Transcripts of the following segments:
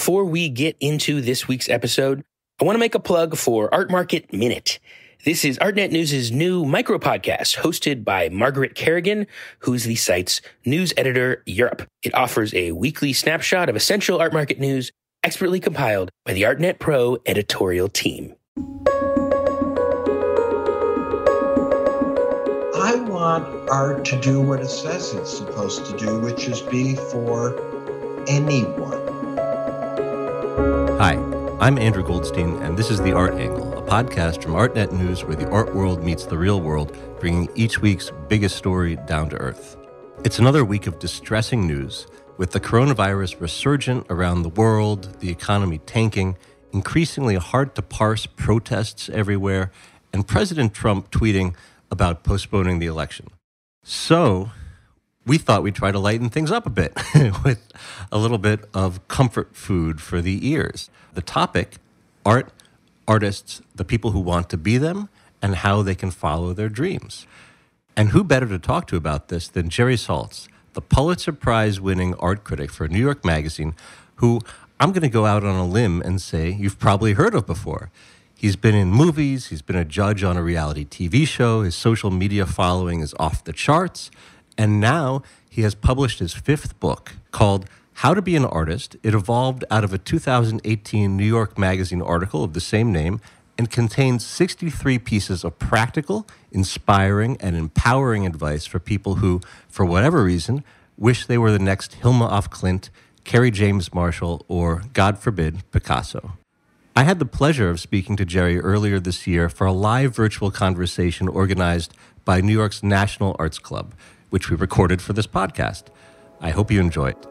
before we get into this week's episode, I want to make a plug for Art Market Minute. This is ArtNet News' new micro podcast hosted by Margaret Carrigan, who's the site's news editor Europe. It offers a weekly snapshot of essential art market news expertly compiled by the ArtNet Pro editorial team. I want art to do what it says it's supposed to do, which is be for anyone. Hi, I'm Andrew Goldstein, and this is The Art Angle, a podcast from ArtNet News where the art world meets the real world, bringing each week's biggest story down to earth. It's another week of distressing news, with the coronavirus resurgent around the world, the economy tanking, increasingly hard to parse protests everywhere, and President Trump tweeting about postponing the election. So, we thought we'd try to lighten things up a bit with a little bit of comfort food for the ears. The topic art, artists, the people who want to be them, and how they can follow their dreams. And who better to talk to about this than Jerry Saltz, the Pulitzer Prize winning art critic for New York Magazine, who I'm going to go out on a limb and say you've probably heard of before. He's been in movies, he's been a judge on a reality TV show, his social media following is off the charts. And now he has published his fifth book called How to Be an Artist. It evolved out of a 2018 New York Magazine article of the same name and contains 63 pieces of practical, inspiring, and empowering advice for people who, for whatever reason, wish they were the next Hilma af Klint, Kerry James Marshall, or, God forbid, Picasso. I had the pleasure of speaking to Jerry earlier this year for a live virtual conversation organized by New York's National Arts Club which we recorded for this podcast. I hope you enjoy it.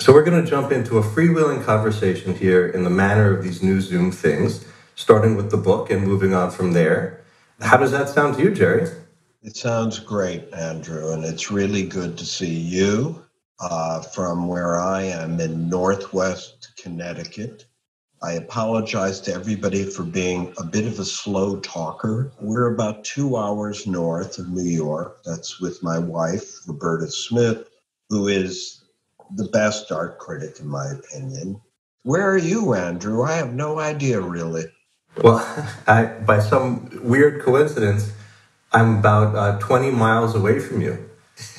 So, we're going to jump into a freewheeling conversation here in the manner of these new Zoom things, starting with the book and moving on from there. How does that sound to you, Jerry? It sounds great, Andrew, and it's really good to see you uh, from where I am in Northwest Connecticut. I apologize to everybody for being a bit of a slow talker. We're about two hours north of New York. That's with my wife, Roberta Smith, who is the best art critic, in my opinion. Where are you, Andrew? I have no idea, really. Well, I, by some weird coincidence, I'm about uh, 20 miles away from you.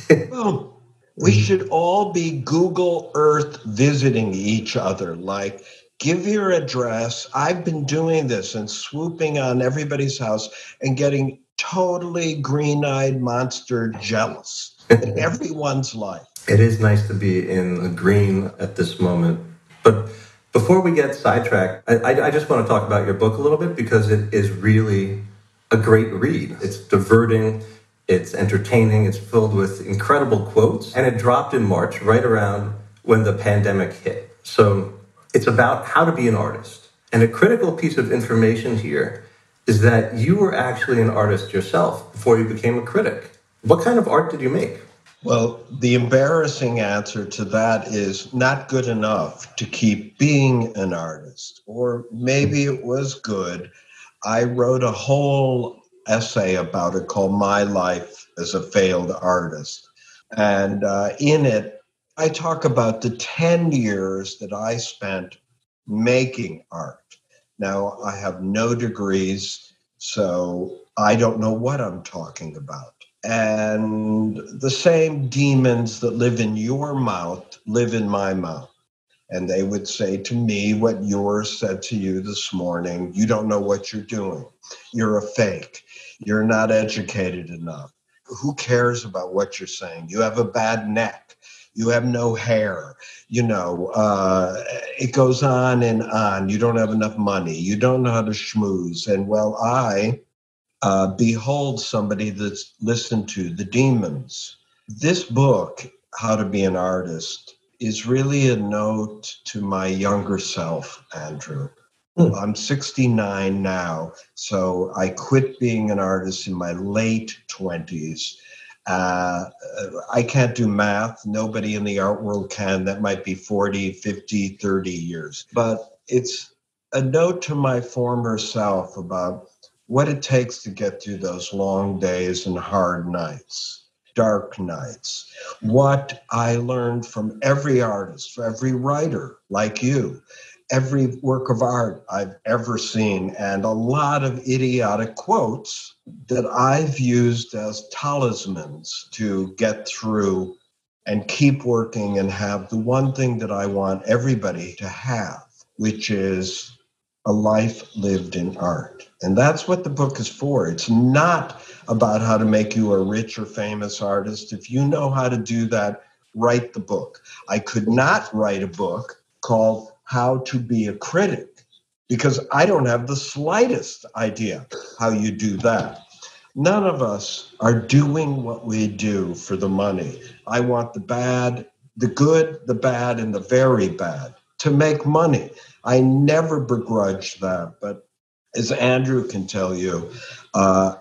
well, we should all be Google Earth visiting each other. Like, give your address. I've been doing this and swooping on everybody's house and getting totally green eyed monster jealous in everyone's life. It is nice to be in the green at this moment. But before we get sidetracked, I, I just want to talk about your book a little bit because it is really a great read. It's diverting, it's entertaining, it's filled with incredible quotes, and it dropped in March, right around when the pandemic hit. So it's about how to be an artist. And a critical piece of information here is that you were actually an artist yourself before you became a critic. What kind of art did you make? Well, the embarrassing answer to that is not good enough to keep being an artist. Or maybe it was good. I wrote a whole essay about it called My Life as a Failed Artist. And uh, in it, I talk about the 10 years that I spent making art. Now, I have no degrees, so I don't know what I'm talking about. And the same demons that live in your mouth live in my mouth. And they would say to me what yours said to you this morning you don't know what you're doing. You're a fake. You're not educated enough. Who cares about what you're saying? You have a bad neck you have no hair you know uh, it goes on and on. You don't have enough money. You don't know how to schmooze. And well i uh, behold somebody that's listened to the demons. This book how to be an artist is really a note to my younger self andrew. Hmm. i'm 69 now so i quit being an artist in my late 20s uh, I can't do math. Nobody in the art world can. That might be 40, 50, 30 years. But it's a note to my former self about what it takes to get through those long days and hard nights. dark nights. What I learned from every artist, every writer like you, every work of art I've ever seen, and a lot of idiotic quotes that I've used as talismans to get through and keep working and have the one thing that I want everybody to have, which is a life lived in art. And that's what the book is for. It's not about how to make you a rich or famous artist. If you know how to do that, write the book. I could not write a book called How to Be a Critic because I don't have the slightest idea how you do that. None of us are doing what we do for the money. I want the bad, the good, the bad, and the very bad to make money. I never begrudge that, but as Andrew can tell you, uh,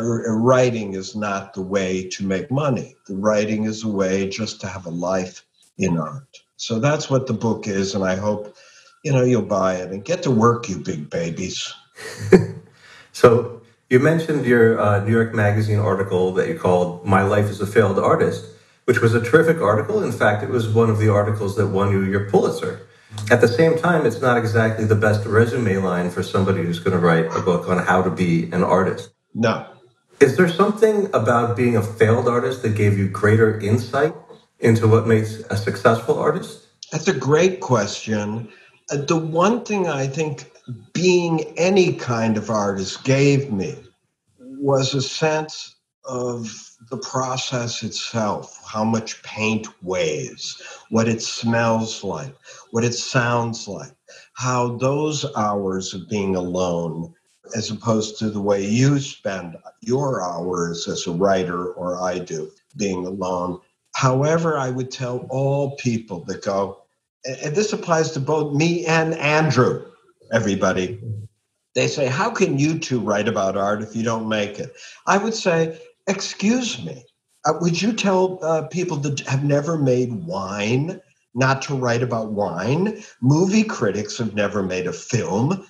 writing is not the way to make money. The writing is a way just to have a life in art. So that's what the book is, and I hope you know you'll buy it and get to work, you big babies. so you mentioned your uh, New York Magazine article that you called "My Life as a Failed Artist," which was a terrific article. In fact, it was one of the articles that won you your Pulitzer. At the same time, it's not exactly the best resume line for somebody who's going to write a book on how to be an artist. No. Is there something about being a failed artist that gave you greater insight into what makes a successful artist? That's a great question. Uh, the one thing I think being any kind of artist gave me was a sense of the process itself, how much paint weighs, what it smells like, what it sounds like, how those hours of being alone, as opposed to the way you spend your hours as a writer or I do, being alone. However, I would tell all people that go, and this applies to both me and Andrew, everybody. They say, How can you two write about art if you don't make it? I would say, Excuse me. Uh, would you tell uh, people that have never made wine not to write about wine? Movie critics have never made a film.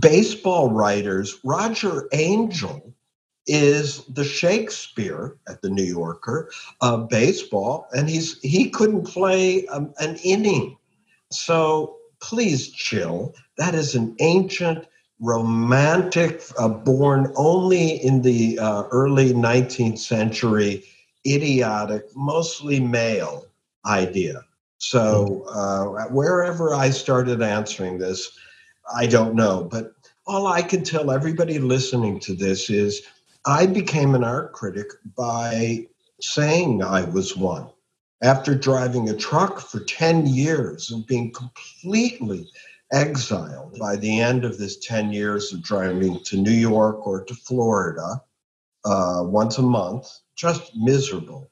Baseball writers, Roger Angell is the Shakespeare at the New Yorker of baseball, and he's he couldn't play um, an inning. So please chill. That is an ancient romantic, uh, born only in the uh, early 19th century, idiotic, mostly male idea. So uh, wherever I started answering this, I don't know. But all I can tell everybody listening to this is I became an art critic by saying I was one. After driving a truck for 10 years and being completely exiled by the end of this 10 years of driving to New York or to Florida uh, once a month, just miserable,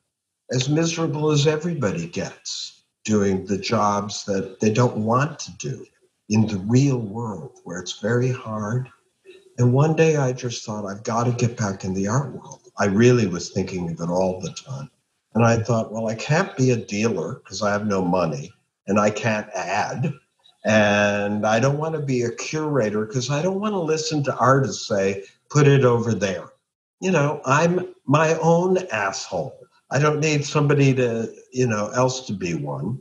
as miserable as everybody gets doing the jobs that they don't want to do in the real world where it's very hard. And one day I just thought, I've got to get back in the art world. I really was thinking of it all the time. And I thought, well, I can't be a dealer because I have no money and I can't add and I don't want to be a curator because I don't want to listen to artists say, put it over there. You know, I'm my own asshole. I don't need somebody to, you know, else to be one.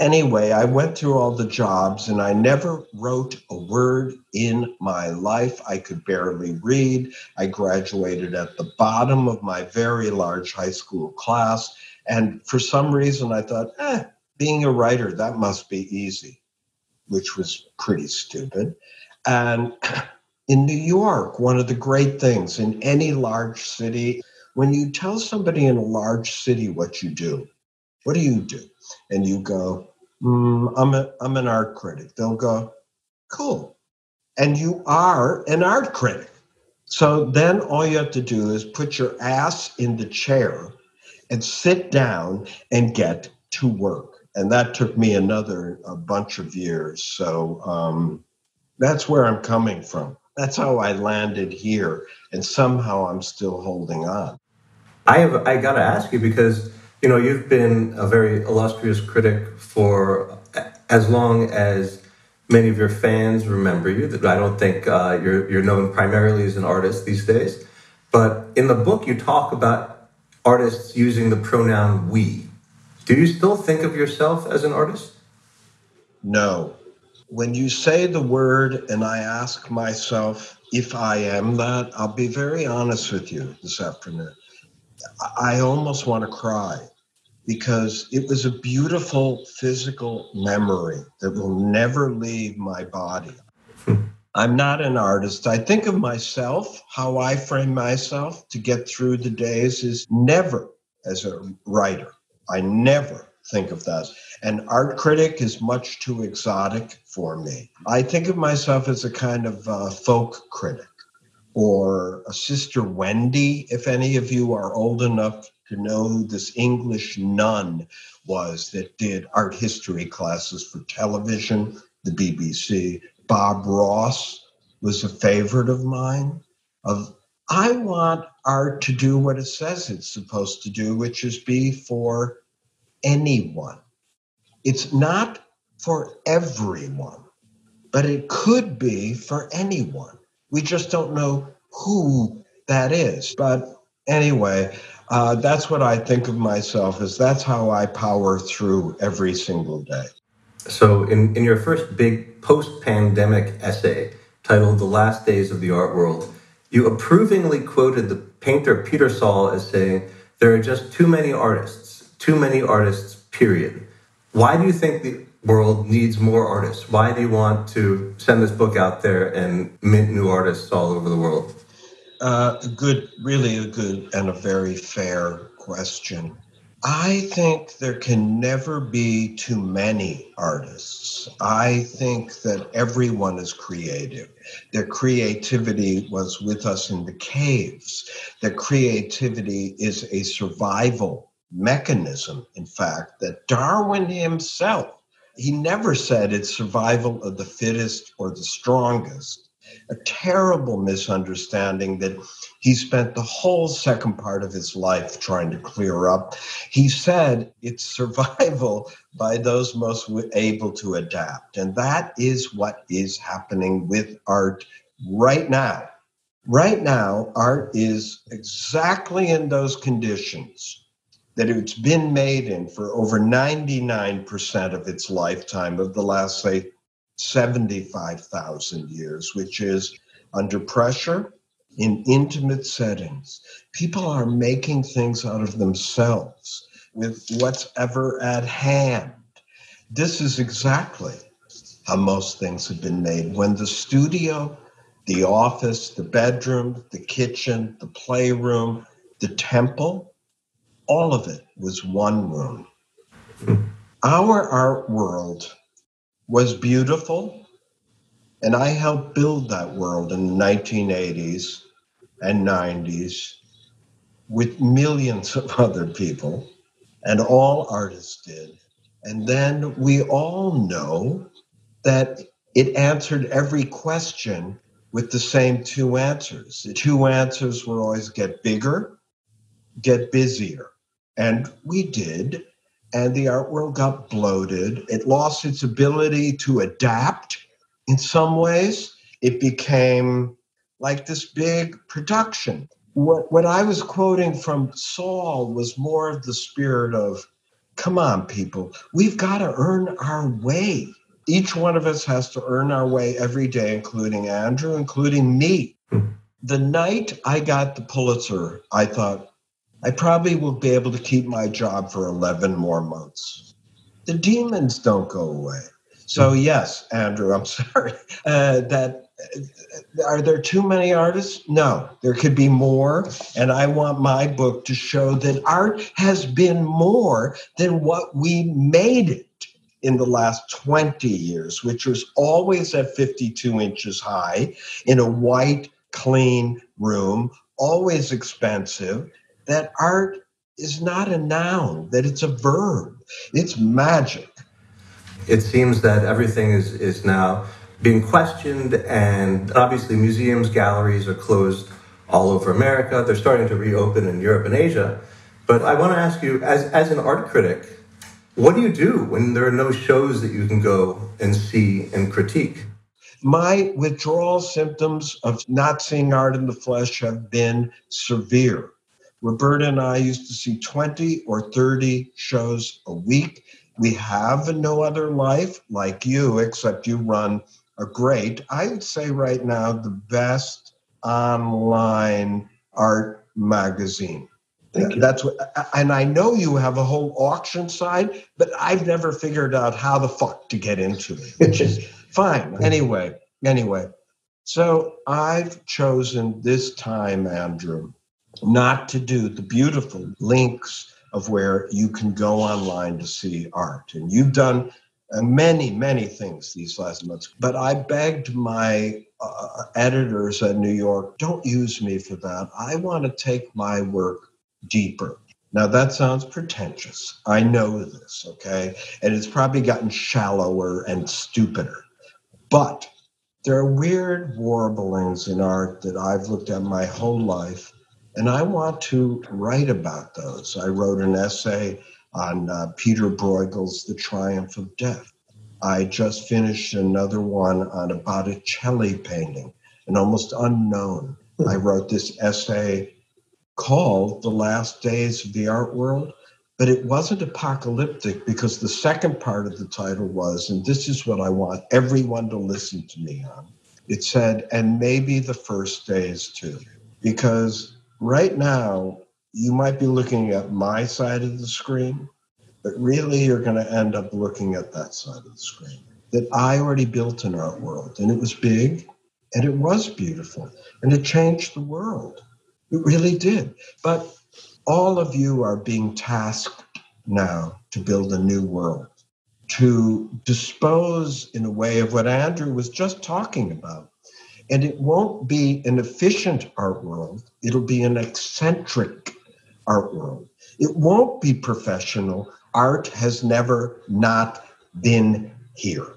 Anyway, I went through all the jobs and I never wrote a word in my life. I could barely read. I graduated at the bottom of my very large high school class. And for some reason, I thought, eh, being a writer, that must be easy which was pretty stupid. And in New York, one of the great things in any large city, when you tell somebody in a large city what you do, what do you do? And you go, mm, I'm, a, I'm an art critic. They'll go, cool. And you are an art critic. So then all you have to do is put your ass in the chair and sit down and get to work and that took me another a bunch of years. So um, that's where I'm coming from. That's how I landed here, and somehow I'm still holding on. I have I got to ask you because you know you've been a very illustrious critic for as long as many of your fans remember you. I don't think uh, you're you're known primarily as an artist these days, but in the book you talk about artists using the pronoun we. Do you still think of yourself as an artist? No. When you say the word and I ask myself if I am that, I'll be very honest with you this afternoon. I almost want to cry because it was a beautiful physical memory that will never leave my body. I'm not an artist. I think of myself, how I frame myself to get through the days is never as a writer. I never think of that. An art critic is much too exotic for me. I think of myself as a kind of uh, folk critic or a Sister Wendy, if any of you are old enough to know who this English nun was that did art history classes for television, the BBC. Bob Ross was a favorite of mine. Of I want art to do what it says it's supposed to do, which is be for anyone. It's not for everyone, but it could be for anyone. We just don't know who that is. But anyway, uh, that's what I think of myself as that's how I power through every single day. So, in, in your first big post pandemic essay titled The Last Days of the Art World, you approvingly quoted the painter Peter Saul as saying, There are just too many artists, too many artists, period. Why do you think the world needs more artists? Why do you want to send this book out there and mint new artists all over the world? Uh, a good, really a good and a very fair question. I think there can never be too many artists. I think that everyone is creative. Their creativity was with us in the caves. Their creativity is a survival mechanism, in fact, that Darwin himself, he never said it's survival of the fittest or the strongest a terrible misunderstanding that he spent the whole second part of his life trying to clear up. He said it's survival by those most able to adapt. And that is what is happening with art right now. Right now, art is exactly in those conditions that it's been made in for over 99% of its lifetime of the last, say, 75,000 years, which is under pressure in intimate settings. People are making things out of themselves with what's ever at hand. This is exactly how most things have been made. When the studio, the office, the bedroom, the kitchen, the playroom, the temple, all of it was one room. Our art world was beautiful. And I helped build that world in the 1980s and 90s with millions of other people, and all artists did. And then we all know that it answered every question with the same two answers. The two answers were always get bigger, get busier. And we did and the art world got bloated. It lost its ability to adapt in some ways. It became like this big production. What, what I was quoting from Saul was more of the spirit of, come on, people, we've got to earn our way. Each one of us has to earn our way every day, including Andrew, including me. Mm-hmm. The night I got the Pulitzer, I thought, I probably will be able to keep my job for 11 more months. The demons don't go away. So, yes, Andrew, I'm sorry. Uh, that uh, are there too many artists? No, there could be more. And I want my book to show that art has been more than what we made it in the last 20 years, which was always at 52 inches high in a white, clean room, always expensive that art is not a noun, that it's a verb. It's magic. It seems that everything is, is now being questioned, and obviously, museums, galleries are closed all over America. They're starting to reopen in Europe and Asia. But I want to ask you, as, as an art critic, what do you do when there are no shows that you can go and see and critique? My withdrawal symptoms of not seeing art in the flesh have been severe Roberta and I used to see 20 or 30 shows a week. We have no other life like you, except you run a great, I would say right now, the best online art magazine. Thank you. That's what, and I know you have a whole auction side, but I've never figured out how the fuck to get into it, which is fine. Anyway, anyway, so I've chosen this time, Andrew, not to do the beautiful links of where you can go online to see art. And you've done uh, many, many things these last months. But I begged my uh, editors at New York, don't use me for that. I want to take my work deeper. Now, that sounds pretentious. I know this, okay? And it's probably gotten shallower and stupider. But there are weird warblings in art that I've looked at my whole life, and I want to write about those. I wrote an essay on uh, Pieter Bruegel's The Triumph of Death. I just finished another one on a Botticelli painting, an almost unknown. I wrote this essay called The Last Days of the Art World, but it wasn't apocalyptic because the second part of the title was, and this is what I want everyone to listen to me on. It said, and maybe the first days too. Because right now, you might be looking at my side of the screen, but really you're going to end up looking at that side of the screen. That I already built an art world, and it was big, and it was beautiful, and it changed the world. It really did. But all of you are being tasked now to build a new world, to dispose in a way of what Andrew was just talking about. And it won't be an efficient art world, it'll be an eccentric art world. It won't be professional. Art has never not been here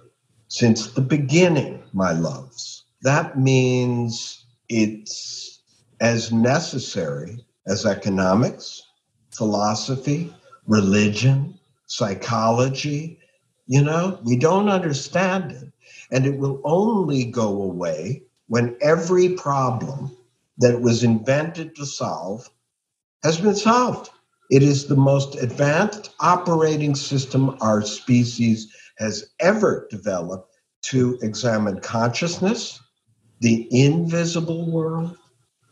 since the beginning, my loves. That means it's as necessary as economics, philosophy, religion, psychology. You know, we don't understand it. And it will only go away when every problem that was invented to solve has been solved. It is the most advanced operating system our species has ever developed to examine consciousness, the invisible world,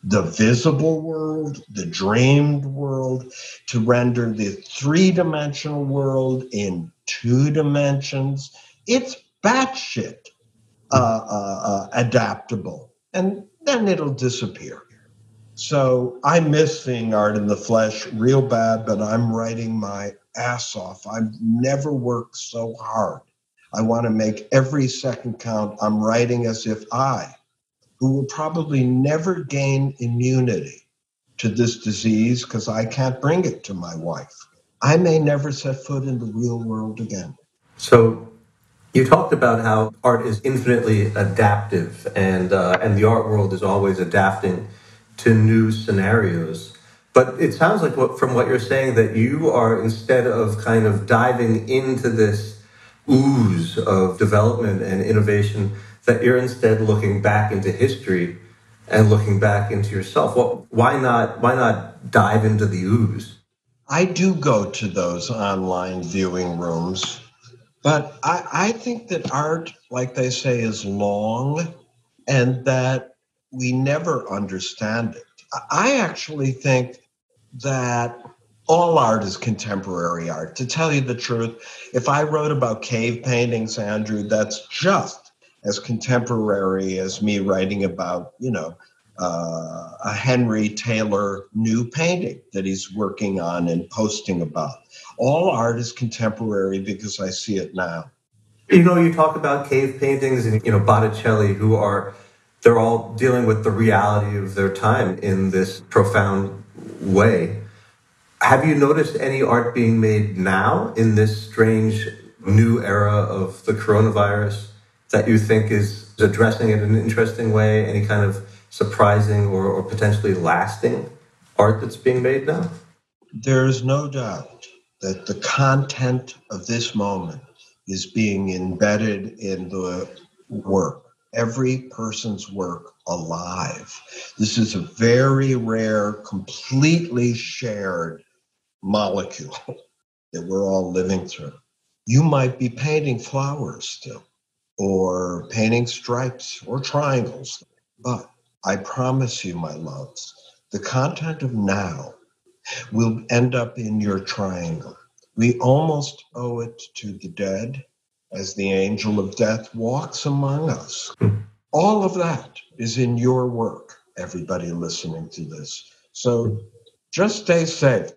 the visible world, the dreamed world, to render the three dimensional world in two dimensions. It's batshit uh, uh, uh, adaptable, and then it'll disappear. So I miss seeing art in the flesh real bad, but I'm writing my ass off. I've never worked so hard. I want to make every second count. I'm writing as if I, who will probably never gain immunity to this disease because I can't bring it to my wife, I may never set foot in the real world again. So you talked about how art is infinitely adaptive and, uh, and the art world is always adapting to new scenarios. But it sounds like what, from what you're saying that you are instead of kind of diving into this ooze of development and innovation, that you're instead looking back into history and looking back into yourself. Well, why not? Why not dive into the ooze? I do go to those online viewing rooms, but I, I think that art, like they say, is long, and that we never understand it. I actually think that all art is contemporary art. To tell you the truth, if I wrote about cave paintings, Andrew, that's just as contemporary as me writing about, you know, uh, a Henry Taylor new painting that he's working on and posting about. All art is contemporary because I see it now. You know, you talk about cave paintings and, you know, Botticelli, who are they're all dealing with the reality of their time in this profound way. Have you noticed any art being made now in this strange new era of the coronavirus that you think is addressing it in an interesting way? Any kind of surprising or, or potentially lasting art that's being made now? There's no doubt that the content of this moment is being embedded in the work every person's work alive. This is a very rare, completely shared molecule that we're all living through. You might be painting flowers still, or painting stripes or triangles, but I promise you, my loves, the content of now will end up in your triangle. We almost owe it to the dead as the angel of death walks among us. All of that is in your work, everybody listening to this. So just stay safe.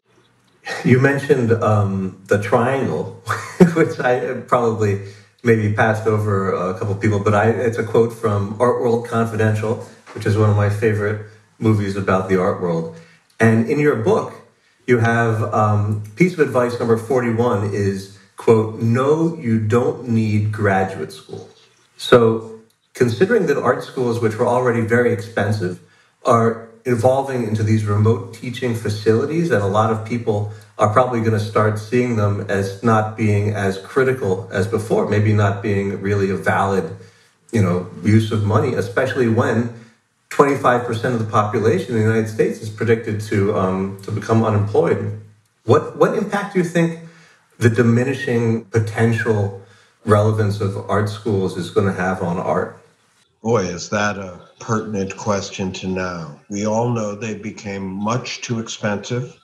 You mentioned um, the triangle, which I probably maybe passed over a couple people, but I, it's a quote from Art World Confidential, which is one of my favorite movies about the art world. And in your book, you have um, piece of advice number 41 is quote, no, you don't need graduate school. So considering that art schools, which were already very expensive, are evolving into these remote teaching facilities, and a lot of people are probably going to start seeing them as not being as critical as before, maybe not being really a valid, you know, use of money, especially when 25% of the population in the United States is predicted to um, to become unemployed. What what impact do you think the diminishing potential relevance of art schools is going to have on art? Boy, is that a pertinent question to now. We all know they became much too expensive.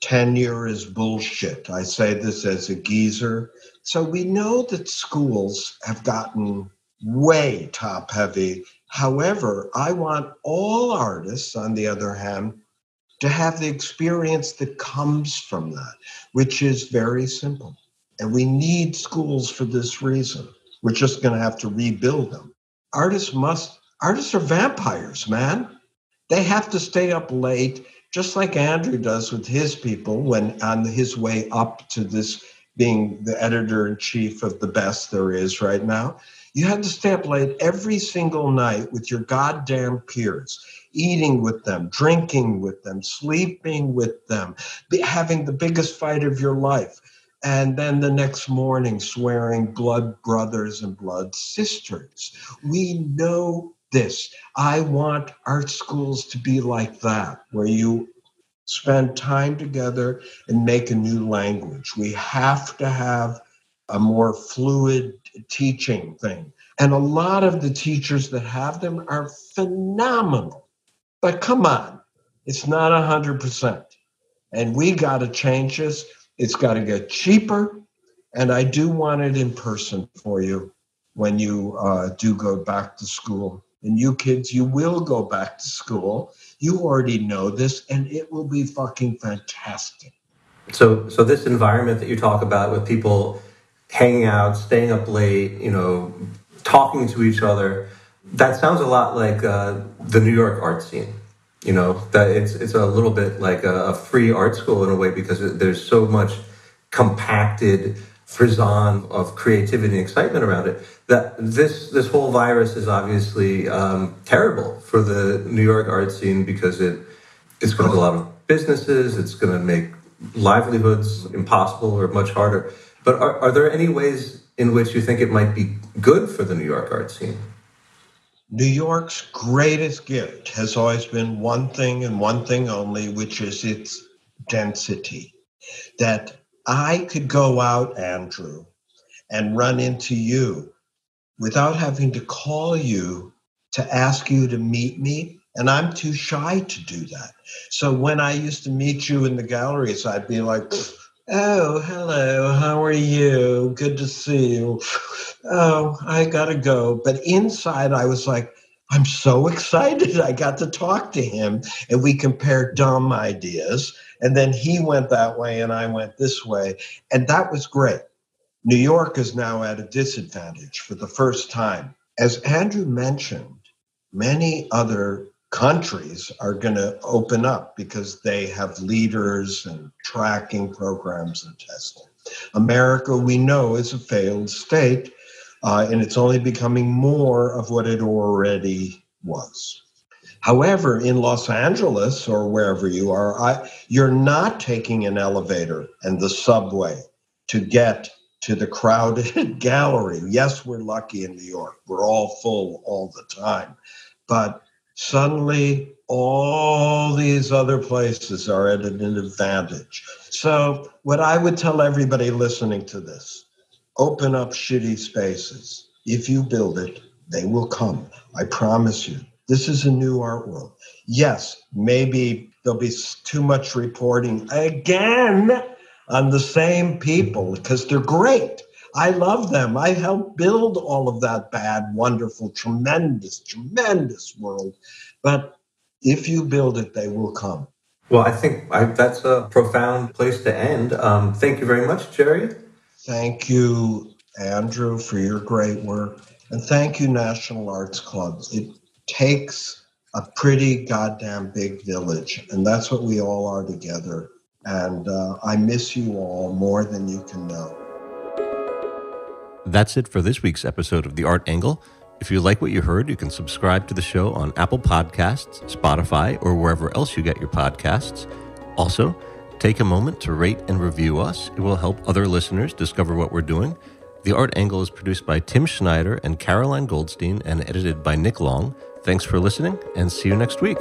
Tenure is bullshit. I say this as a geezer. So we know that schools have gotten way top heavy. However, I want all artists, on the other hand, to have the experience that comes from that, which is very simple. And we need schools for this reason. We're just going to have to rebuild them. Artists must, artists are vampires, man. They have to stay up late, just like Andrew does with his people when on his way up to this being the editor in chief of the best there is right now. You had to stay up late every single night with your goddamn peers eating with them, drinking with them, sleeping with them, having the biggest fight of your life. And then the next morning, swearing blood brothers and blood sisters. We know this. I want art schools to be like that, where you spend time together and make a new language. We have to have a more fluid teaching thing. And a lot of the teachers that have them are phenomenal. But come on, it's not 100%. And we got to change this. It's got to get cheaper. And I do want it in person for you when you uh, do go back to school. And you kids, you will go back to school. You already know this, and it will be fucking fantastic. So, so this environment that you talk about with people hanging out, staying up late, you know, talking to each other, that sounds a lot like uh, the New York art scene. You know that it's it's a little bit like a, a free art school in a way because there's so much compacted frisson of creativity and excitement around it that this this whole virus is obviously um, terrible for the New York art scene because it it's going to a lot of businesses. It's going to make livelihoods impossible or much harder. But are, are there any ways in which you think it might be good for the New York art scene? New York's greatest gift has always been one thing and one thing only, which is its density. That I could go out, Andrew, and run into you without having to call you to ask you to meet me. And I'm too shy to do that. So when I used to meet you in the galleries, I'd be like, Oh, hello. How are you? Good to see you. Oh, I got to go. But inside, I was like, I'm so excited. I got to talk to him and we compared dumb ideas. And then he went that way and I went this way. And that was great. New York is now at a disadvantage for the first time. As Andrew mentioned, many other countries are going to open up because they have leaders and tracking programs and testing. America, we know, is a failed state, uh, and it's only becoming more of what it already was. However, in Los Angeles or wherever you are, I, you're not taking an elevator and the subway to get to the crowded gallery. Yes, we're lucky in New York. We're all full all the time. But suddenly all these other places are at an advantage. So, what I would tell everybody listening to this open up shitty spaces. If you build it, they will come. I promise you. This is a new art world. Yes, maybe there'll be too much reporting again on the same people because they're great. I love them. I helped build all of that bad, wonderful, tremendous, tremendous world. But if you build it, they will come. Well, I think I, that's a profound place to end. Um, thank you very much, Jerry. Thank you, Andrew, for your great work. And thank you, National Arts Clubs. It takes a pretty goddamn big village, and that's what we all are together. And uh, I miss you all more than you can know. That's it for this week's episode of The Art Angle. If you like what you heard, you can subscribe to the show on Apple Podcasts, Spotify, or wherever else you get your podcasts. Also, take a moment to rate and review us. It will help other listeners discover what we're doing. The Art Angle is produced by Tim Schneider and Caroline Goldstein and edited by Nick Long. Thanks for listening and see you next week.